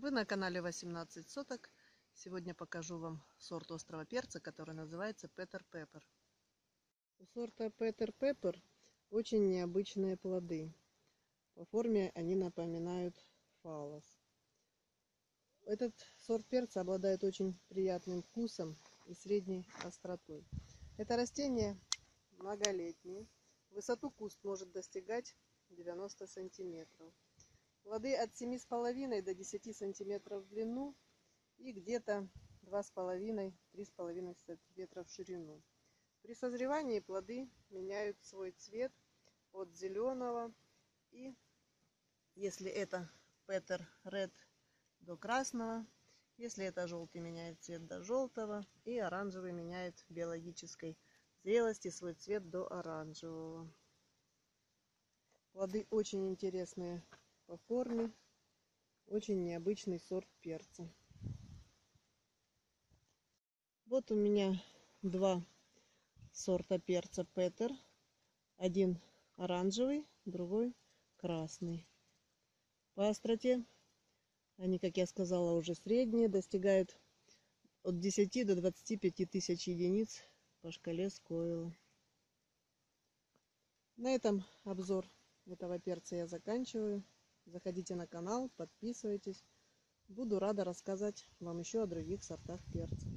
Вы на канале 18 соток. Сегодня покажу вам сорт острого перца, который называется Петер Пеппер. У сорта Петер Пеппер очень необычные плоды. По форме они напоминают фалос. Этот сорт перца обладает очень приятным вкусом и средней остротой. Это растение многолетнее. Высоту куст может достигать 90 сантиметров. Плоды от 7,5 до 10 сантиметров в длину и где-то 2,5-3,5 сантиметров в ширину. При созревании плоды меняют свой цвет от зеленого и, если это Петер Ред, до красного, если это желтый, меняет цвет до желтого, и оранжевый меняет биологической зрелости свой цвет до оранжевого. Плоды очень интересные по форме. Очень необычный сорт перца. Вот у меня два сорта перца Петер. Один оранжевый, другой красный. По остроте они, как я сказала, уже средние, достигают от 10 до 25 тысяч единиц по шкале Скойла. На этом обзор этого перца я заканчиваю. Заходите на канал, подписывайтесь. Буду рада рассказать вам еще о других сортах перца.